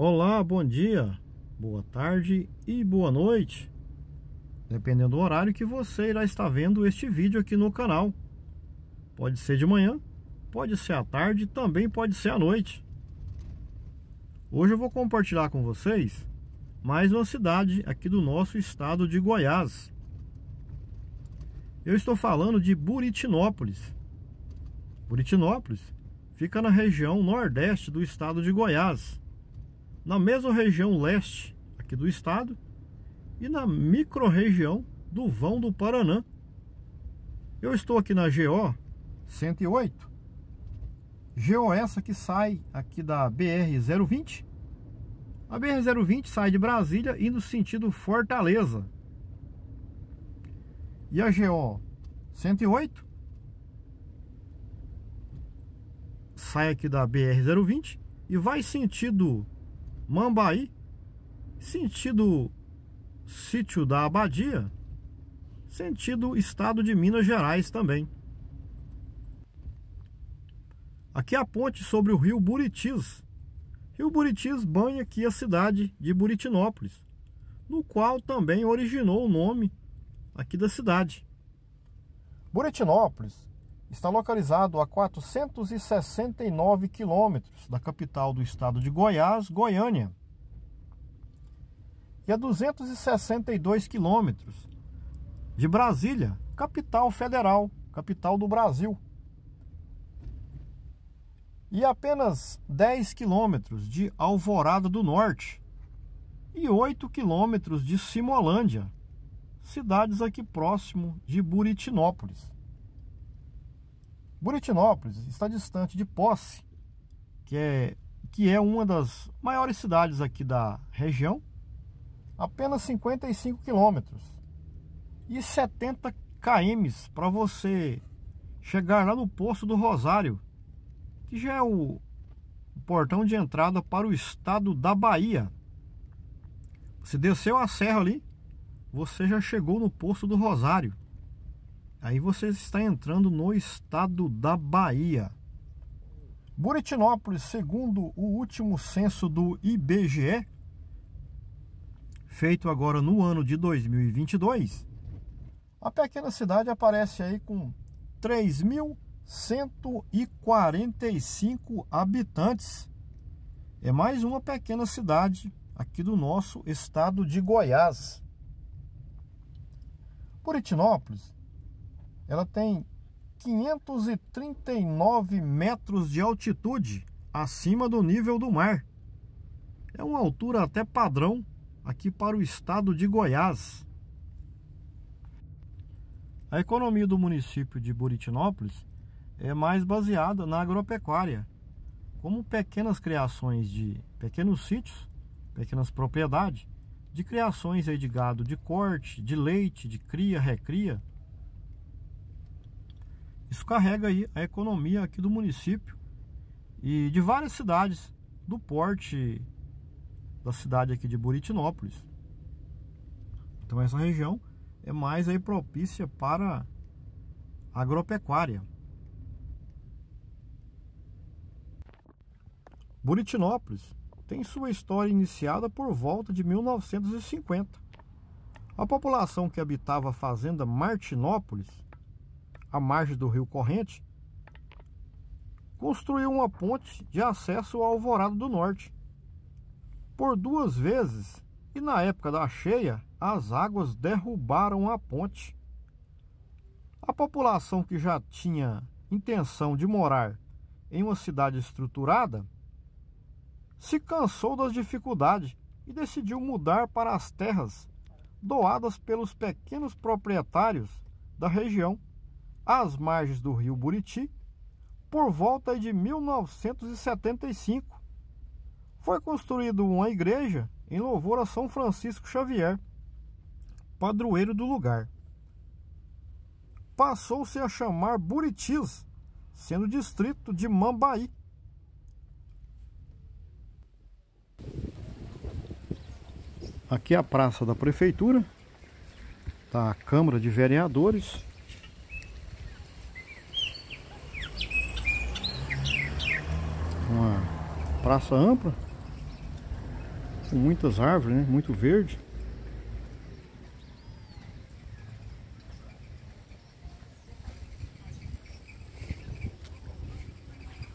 Olá, bom dia, boa tarde e boa noite. Dependendo do horário que você irá estar vendo este vídeo aqui no canal. Pode ser de manhã, pode ser à tarde, também pode ser à noite. Hoje eu vou compartilhar com vocês mais uma cidade aqui do nosso estado de Goiás. Eu estou falando de Buritinópolis. Buritinópolis fica na região nordeste do estado de Goiás, na mesma região leste aqui do estado e na microrregião do Vão do Paraná. Eu estou aqui na GO 108, GO essa que sai aqui da BR 020. A BR 020 sai de Brasília indo sentido Fortaleza. E a GO 108 sai aqui da BR-020 e vai sentido Mambaí, sentido Sítio da Abadia, sentido Estado de Minas Gerais também. Aqui a ponte sobre o rio Buritis. Rio Buritis banha aqui a cidade de Buritinópolis, no qual também originou o nome aqui da cidade. Buritinópolis está localizado a 469 quilômetros da capital do estado de Goiás, Goiânia, e a 262 quilômetros de Brasília, capital federal, capital do Brasil. E apenas 10 quilômetros de Alvorada do Norte e 8 quilômetros de Simolândia, cidades aqui próximo de Buritinópolis. Buritinópolis está distante de Posse, que é, que é uma das maiores cidades aqui da região, apenas 55 quilômetros e 70 km para você chegar lá no Poço do Rosário, que já é o portão de entrada para o estado da Bahia. Você desceu a serra ali, você já chegou no Poço do Rosário. Aí você está entrando no estado da Bahia. Buritinópolis, segundo o último censo do IBGE, feito agora no ano de 2022, a pequena cidade aparece aí com 3.145 habitantes. É mais uma pequena cidade aqui do nosso estado de Goiás. Buritinópolis ela tem 539 metros de altitude acima do nível do mar. É uma altura até padrão aqui para o estado de Goiás. A economia do município de Buritinópolis é mais baseada na agropecuária, como pequenas criações de pequenos sítios, pequenas propriedades, de criações aí de gado de corte, de leite, de cria, recria, isso carrega aí a economia aqui do município e de várias cidades do porte da cidade aqui de Buritinópolis. Então essa região é mais aí propícia para agropecuária. Buritinópolis tem sua história iniciada por volta de 1950. A população que habitava a fazenda Martinópolis à margem do rio Corrente, construiu uma ponte de acesso ao Alvorado do Norte. Por duas vezes, e na época da cheia, as águas derrubaram a ponte. A população que já tinha intenção de morar em uma cidade estruturada se cansou das dificuldades e decidiu mudar para as terras doadas pelos pequenos proprietários da região às margens do rio Buriti, por volta de 1975. Foi construída uma igreja em louvor a São Francisco Xavier, padroeiro do lugar. Passou-se a chamar Buritis, sendo distrito de Mambaí. Aqui é a praça da prefeitura, tá a Câmara de Vereadores uma praça ampla com muitas árvores, né? Muito verde.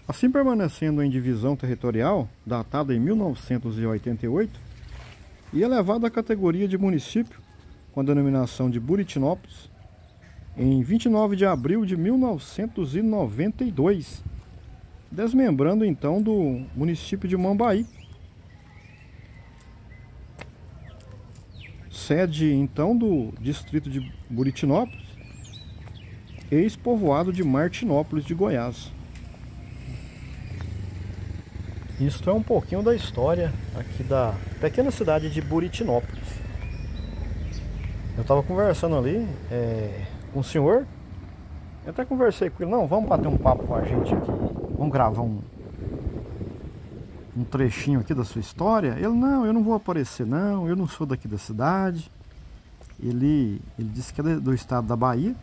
Assim permanecendo em divisão territorial, datada em 1988, e elevada à categoria de município, com a denominação de Buritinópolis, em 29 de abril de 1992, desmembrando então do município de Mambaí. Sede então do distrito de Buritinópolis, ex-povoado de Martinópolis de Goiás. Isto é um pouquinho da história aqui da pequena cidade de Buritinópolis. Eu estava conversando ali é, com o senhor. Eu até conversei com ele, não, vamos bater um papo com a gente aqui. Vamos gravar um, um trechinho aqui da sua história. Ele, não, eu não vou aparecer não, eu não sou daqui da cidade. Ele, ele disse que é do estado da Bahia.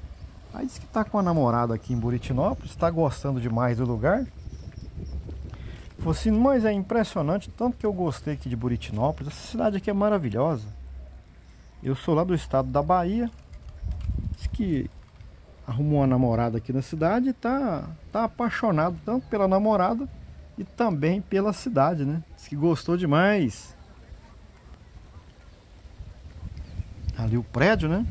Aí disse que está com a namorada aqui em Buritinópolis, está gostando demais do lugar. Falei assim, mas é impressionante, tanto que eu gostei aqui de Buritinópolis. Essa cidade aqui é maravilhosa. Eu sou lá do estado da Bahia. Diz que arrumou uma namorada aqui na cidade e tá, tá apaixonado tanto pela namorada e também pela cidade, né? Diz que gostou demais. Ali o prédio, né?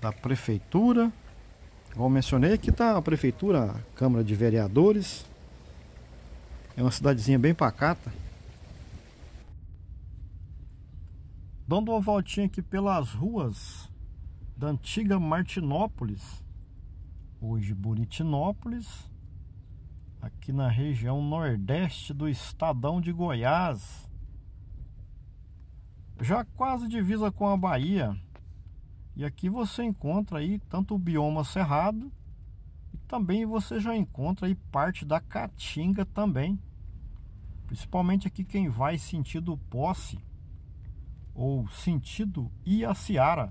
Da prefeitura. Como mencionei, aqui está a prefeitura, a Câmara de Vereadores. É uma cidadezinha bem pacata. Dando uma voltinha aqui pelas ruas da antiga Martinópolis, hoje Buritinópolis, aqui na região nordeste do estadão de Goiás. Já quase divisa com a Bahia. E aqui você encontra aí tanto o bioma cerrado e também você já encontra aí parte da caatinga também. Principalmente aqui quem vai sentido Posse ou sentido Iaciara.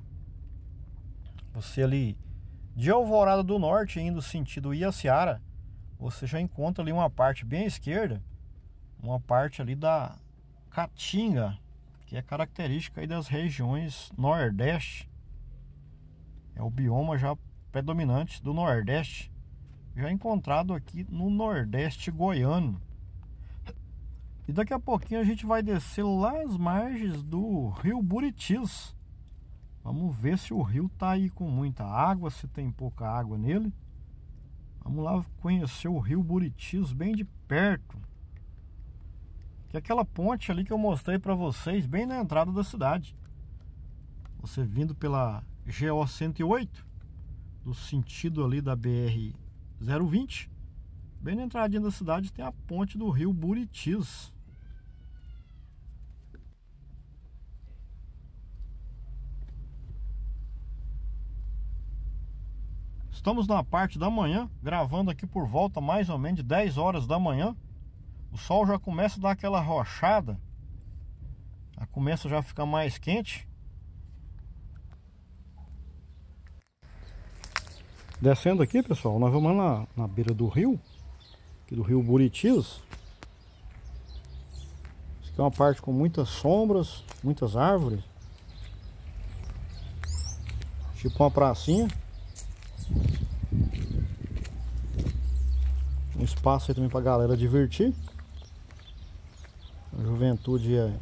Você ali de Alvorada do Norte indo sentido Iaciara, você já encontra ali uma parte bem à esquerda, uma parte ali da Caatinga, que é característica aí das regiões Nordeste é o bioma já predominante do Nordeste, já encontrado aqui no Nordeste goiano. E daqui a pouquinho a gente vai descer lá as margens do Rio Buritis. Vamos ver se o rio tá aí com muita água, se tem pouca água nele. Vamos lá conhecer o Rio Buritis bem de perto. Que é aquela ponte ali que eu mostrei para vocês bem na entrada da cidade. Você vindo pela GO 108 do sentido ali da BR 020 bem na entradinha da cidade tem a ponte do rio Buritis Estamos na parte da manhã, gravando aqui por volta mais ou menos de 10 horas da manhã. O sol já começa a dar aquela rochada. Já começa já a ficar mais quente. Descendo aqui, pessoal, nós vamos na, na beira do rio, aqui do rio Buritis. Isso aqui é uma parte com muitas sombras, muitas árvores. Tipo uma pracinha. Um espaço aí também pra galera divertir. A juventude ia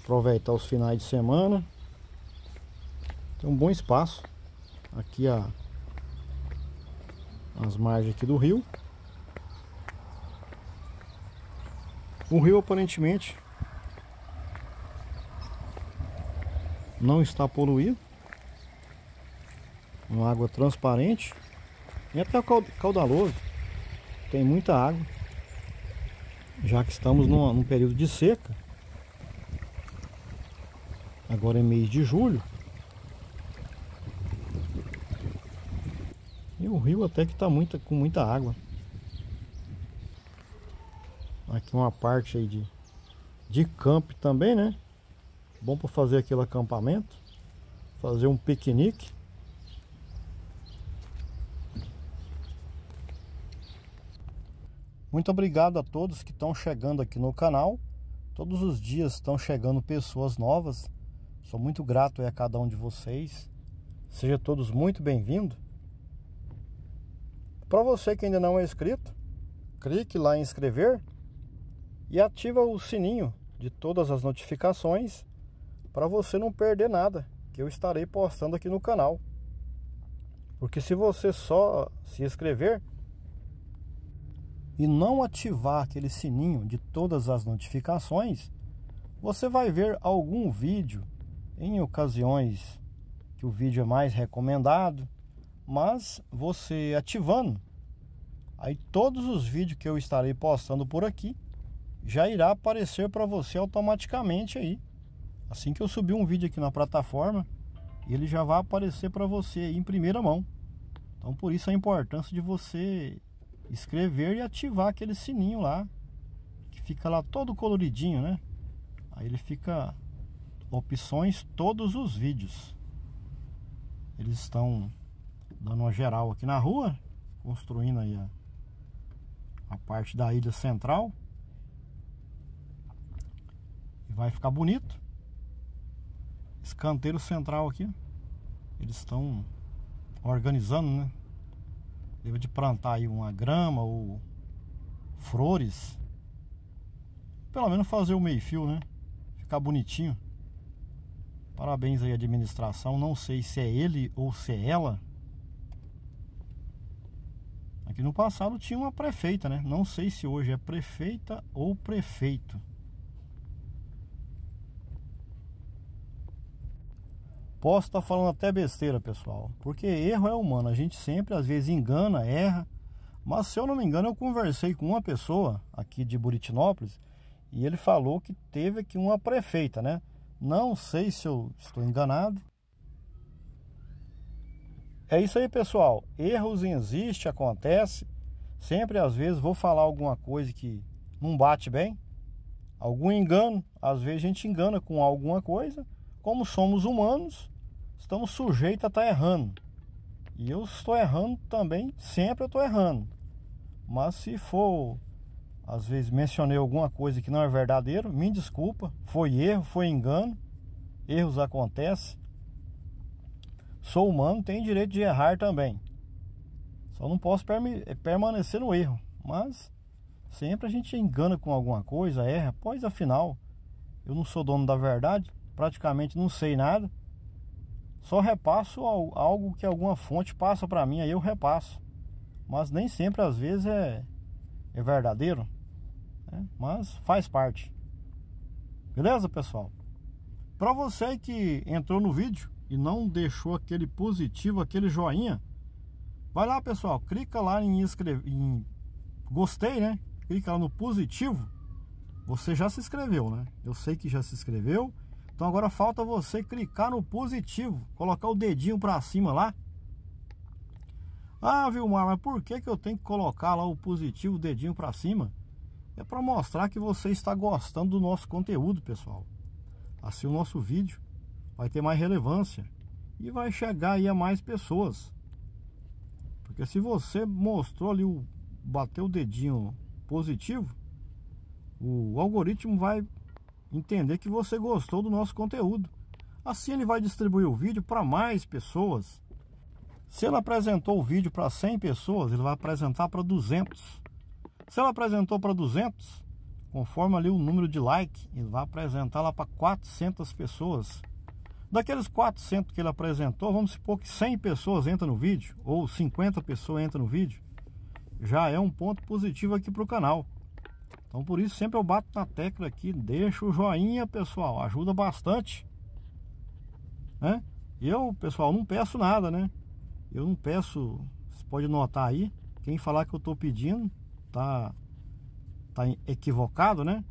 aproveitar os finais de semana. Tem um bom espaço. Aqui a as margens aqui do rio. O rio aparentemente não está poluído. Uma água transparente e até caudaloso. Tem muita água. Já que estamos num, num período de seca. Agora é mês de julho. o rio até que está muita, com muita água. Aqui uma parte aí de, de camp também, né? Bom para fazer aquele acampamento. Fazer um piquenique. Muito obrigado a todos que estão chegando aqui no canal. Todos os dias estão chegando pessoas novas. Sou muito grato a cada um de vocês. Sejam todos muito bem-vindos. Para você que ainda não é inscrito, clique lá em inscrever e ativa o sininho de todas as notificações para você não perder nada que eu estarei postando aqui no canal. Porque se você só se inscrever e não ativar aquele sininho de todas as notificações, você vai ver algum vídeo em ocasiões que o vídeo é mais recomendado, mas você ativando, aí todos os vídeos que eu estarei postando por aqui já irá aparecer para você automaticamente aí. Assim que eu subir um vídeo aqui na plataforma, ele já vai aparecer para você em primeira mão. Então por isso a importância de você escrever e ativar aquele sininho lá, que fica lá todo coloridinho, né? Aí ele fica opções todos os vídeos. Eles estão dando uma geral aqui na rua, construindo aí a, a parte da ilha central. E vai ficar bonito. Esse canteiro central aqui, eles estão organizando, né? Deve de plantar aí uma grama ou flores. Pelo menos fazer o meio fio, né? Ficar bonitinho. Parabéns aí administração. Não sei se é ele ou se é ela. Aqui no passado tinha uma prefeita, né? Não sei se hoje é prefeita ou prefeito. Posso estar falando até besteira, pessoal, porque erro é humano. A gente sempre, às vezes, engana, erra. Mas, se eu não me engano, eu conversei com uma pessoa aqui de Buritinópolis e ele falou que teve aqui uma prefeita, né? Não sei se eu estou enganado. É isso aí, pessoal. Erros existem, acontece. Sempre, às vezes, vou falar alguma coisa que não bate bem. Algum engano. Às vezes, a gente engana com alguma coisa. Como somos humanos, estamos sujeitos a estar tá errando. E eu estou errando também, sempre eu estou errando. Mas se for, às vezes mencionei alguma coisa que não é verdadeiro, me desculpa, foi erro, foi engano. Erros acontecem. Sou humano, tenho direito de errar também. Só não posso permanecer no erro. Mas sempre a gente engana com alguma coisa, erra, pois afinal eu não sou dono da verdade, praticamente não sei nada. Só repasso algo que alguma fonte passa para mim, aí eu repasso. Mas nem sempre, às vezes, é, é verdadeiro. Né? Mas faz parte. Beleza, pessoal? Para você que entrou no vídeo e não deixou aquele positivo, aquele joinha, vai lá, pessoal. Clica lá em inscrever, em gostei, né? Clica lá no positivo. Você já se inscreveu, né? Eu sei que já se inscreveu. Então agora falta você clicar no positivo, colocar o dedinho para cima lá. Ah, Vilmar, mas por que, que eu tenho que colocar lá o positivo, o dedinho para cima? É para mostrar que você está gostando do nosso conteúdo, pessoal. Assim o nosso vídeo vai ter mais relevância e vai chegar aí a mais pessoas. Porque se você mostrou ali o bateu o dedinho positivo, o algoritmo vai entender que você gostou do nosso conteúdo. Assim ele vai distribuir o vídeo para mais pessoas. Se ele apresentou o vídeo para 100 pessoas, ele vai apresentar para 200. Se ele apresentou para 200, conforme ali o número de like, ele vai apresentar lá para 400 pessoas. Daqueles 400 que ele apresentou, vamos supor que 100 pessoas entram no vídeo, ou 50 pessoas entram no vídeo. Já é um ponto positivo aqui para o canal. Então por isso sempre eu bato na tecla aqui, deixa o joinha, pessoal, ajuda bastante. Né? Eu, pessoal, não peço nada, né? Eu não peço, você pode notar aí, quem falar que eu tô pedindo, tá tá equivocado, né?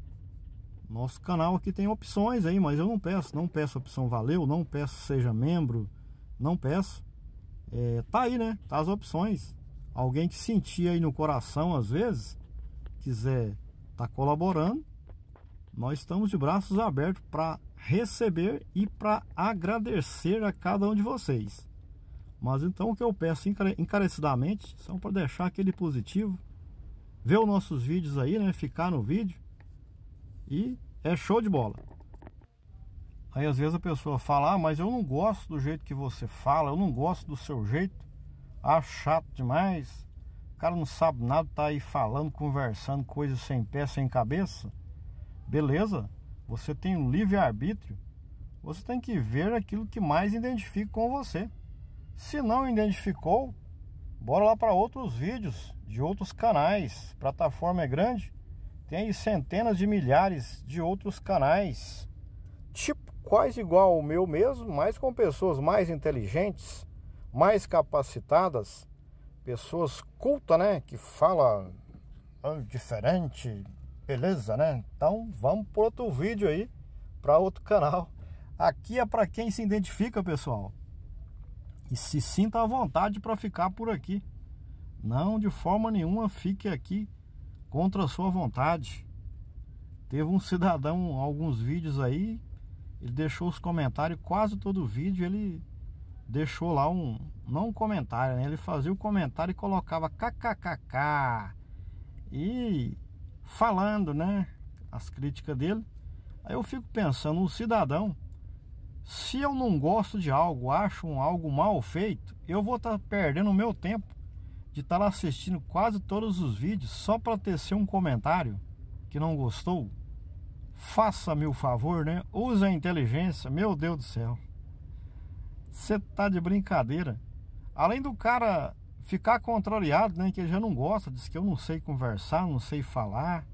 Nosso canal aqui tem opções aí, mas eu não peço, não peço opção valeu, não peço seja membro, não peço. É, tá aí, né? Tá as opções. Alguém que sentir aí no coração às vezes, quiser está colaborando, nós estamos de braços abertos para receber e para agradecer a cada um de vocês. Mas então o que eu peço encarecidamente são para deixar aquele positivo, ver os nossos vídeos aí, né? Ficar no vídeo. E é show de bola. Aí às vezes a pessoa fala, ah, mas eu não gosto do jeito que você fala, eu não gosto do seu jeito, acho chato demais. O cara não sabe nada, tá aí falando, conversando, coisas sem pé, sem cabeça. Beleza, você tem um livre-arbítrio. Você tem que ver aquilo que mais identifica com você. Se não identificou, bora lá para outros vídeos de outros canais. Plataforma é grande, tem aí centenas de milhares de outros canais. Tipo quase igual ao meu mesmo, mas com pessoas mais inteligentes, mais capacitadas, pessoas cultas, né, que fala oh, diferente, beleza, né? Então vamos para outro vídeo aí, para outro canal. Aqui é para quem se identifica, pessoal. E se sinta à vontade para ficar por aqui. Não de forma nenhuma fique aqui contra a sua vontade. Teve um cidadão, alguns vídeos aí, ele deixou os comentários, quase todo vídeo ele deixou lá um, não um comentário, né? ele fazia o comentário e colocava kkkk e falando, né, as críticas dele. Aí eu fico pensando, um cidadão, se eu não gosto de algo, acho um algo mal feito, eu vou estar tá perdendo o meu tempo de estar tá lá assistindo quase todos os vídeos só para tecer um comentário que não gostou. Faça-me o favor, né? Use a inteligência, meu Deus do céu. Você tá de brincadeira. Além do cara ficar contrariado, né? Que ele já não gosta, diz que eu não sei conversar, não sei falar.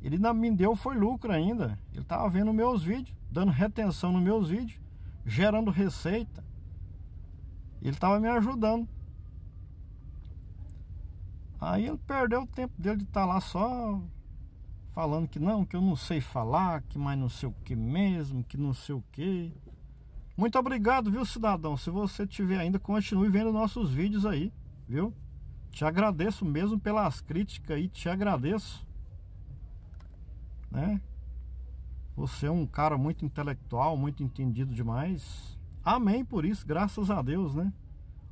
Ele ainda me deu foi lucro ainda. Ele tava vendo meus vídeos, dando retenção nos meus vídeos, gerando receita. Ele tava me ajudando. Aí ele perdeu o tempo dele de estar tá lá só falando que não, que eu não sei falar, que mais não sei o que mesmo, que não sei o que. Muito obrigado, viu, cidadão? Se você tiver ainda, continue vendo nossos vídeos aí, viu? Te agradeço mesmo pelas críticas aí, te agradeço. Né? Você é um cara muito intelectual, muito entendido demais. Amém por isso, graças a Deus, né?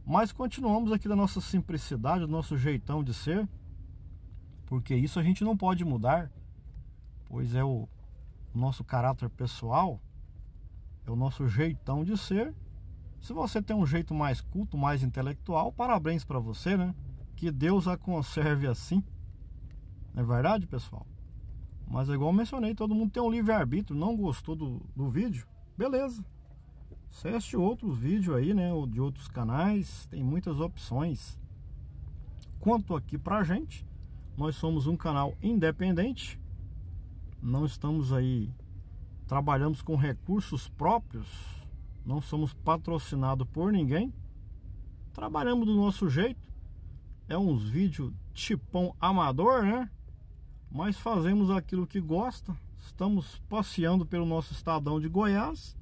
Mas continuamos aqui da nossa simplicidade, do nosso jeitão de ser. Porque isso a gente não pode mudar pois é o nosso caráter pessoal, é o nosso jeitão de ser. Se você tem um jeito mais culto, mais intelectual, parabéns para você, né? Que Deus a conserve assim. Não é verdade, pessoal? Mas é igual mencionei, todo mundo tem um livre-arbítrio. Não gostou do, do vídeo? Beleza. Acesse outros vídeos aí, né? De outros canais. Tem muitas opções. Quanto aqui pra gente, nós somos um canal independente não estamos aí trabalhamos com recursos próprios, não somos patrocinados por ninguém. Trabalhamos do nosso jeito. É uns vídeos tipão amador, né? Mas fazemos aquilo que gosta. Estamos passeando pelo nosso estadão de Goiás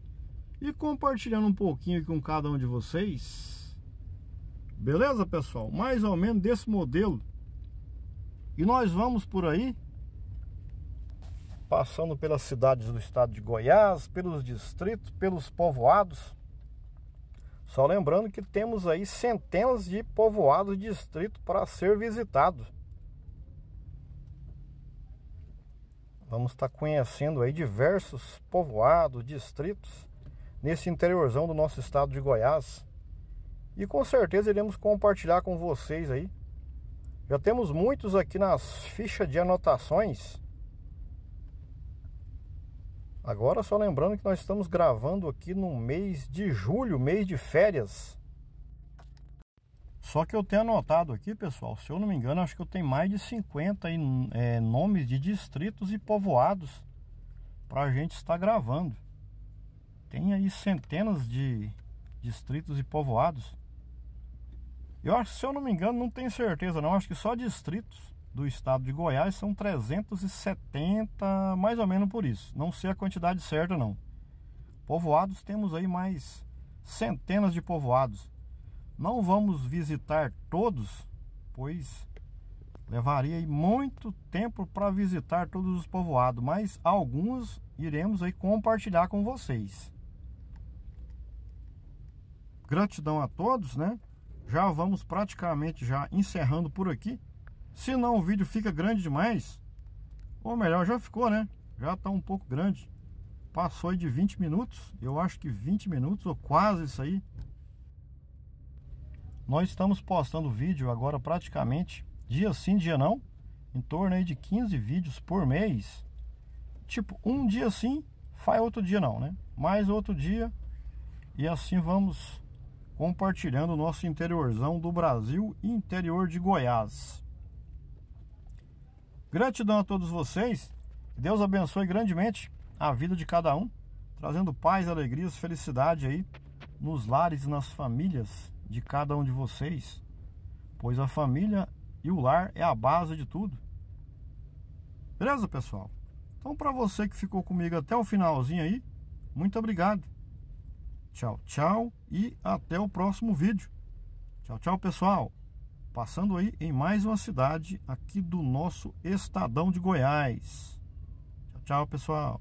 e compartilhando um pouquinho com cada um de vocês. Beleza, pessoal? Mais ou menos desse modelo. E nós vamos por aí passando pelas cidades do estado de Goiás, pelos distritos, pelos povoados. Só lembrando que temos aí centenas de povoados de distrito para ser visitado. Vamos estar conhecendo aí diversos povoados, distritos nesse interiorzão do nosso estado de Goiás. E com certeza iremos compartilhar com vocês aí. Já temos muitos aqui nas fichas de anotações Agora só lembrando que nós estamos gravando aqui no mês de julho, mês de férias. Só que eu tenho anotado aqui, pessoal, se eu não me engano, acho que eu tenho mais de 50 é, nomes de distritos e povoados para a gente estar gravando. Tem aí centenas de distritos e povoados. Eu acho, se eu não me engano, não tenho certeza não, acho que só distritos do estado de Goiás são 370, mais ou menos por isso. Não sei a quantidade certa não. Povoados temos aí mais centenas de povoados. Não vamos visitar todos, pois levaria muito tempo para visitar todos os povoados, mas alguns iremos aí compartilhar com vocês. Gratidão a todos, né? Já vamos praticamente já encerrando por aqui. Se não, o vídeo fica grande demais. Ou melhor, já ficou, né? Já tá um pouco grande. Passou aí de 20 minutos. Eu acho que 20 minutos, ou quase isso aí. Nós estamos postando vídeo agora praticamente dia sim, dia não. Em torno aí de 15 vídeos por mês. Tipo, um dia sim, faz outro dia não, né? Mais outro dia. E assim vamos compartilhando o nosso interiorzão do Brasil e interior de Goiás. Gratidão a todos vocês. Deus abençoe grandemente a vida de cada um, trazendo paz, alegrias, felicidade aí nos lares e nas famílias de cada um de vocês, pois a família e o lar é a base de tudo. Beleza, pessoal? Então, para você que ficou comigo até o finalzinho aí, muito obrigado. Tchau, tchau e até o próximo vídeo. Tchau, tchau, pessoal. Passando aí em mais uma cidade aqui do nosso estadão de Goiás. Tchau, tchau, pessoal.